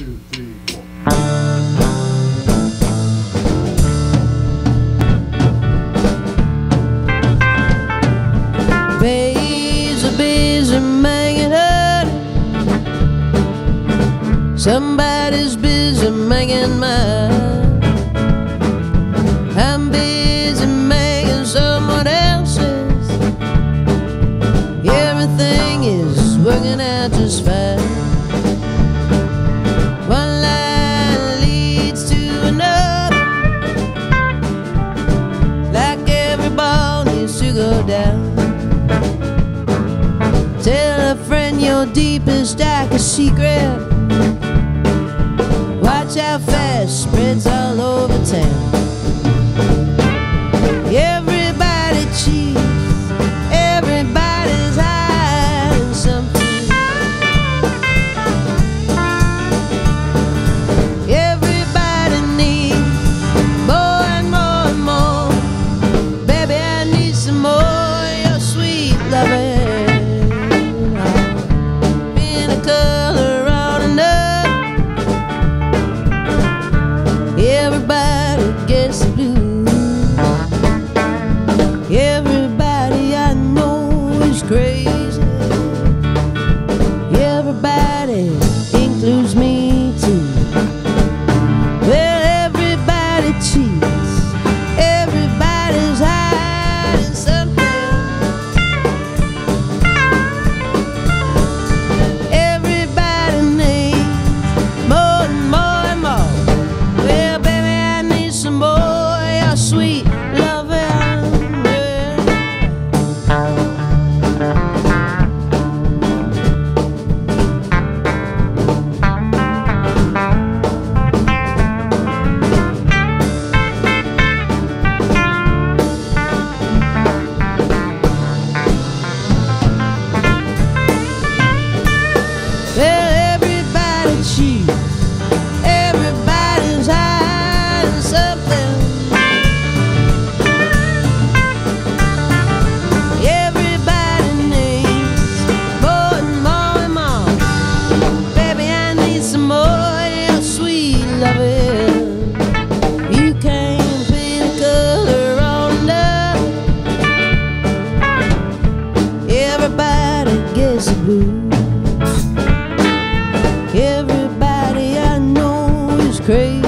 two, three, four. Somebody down. Tell a friend your deepest, darkest secret. Watch how fast spreads all Everybody gets blue. Everybody I know is crazy. crazy.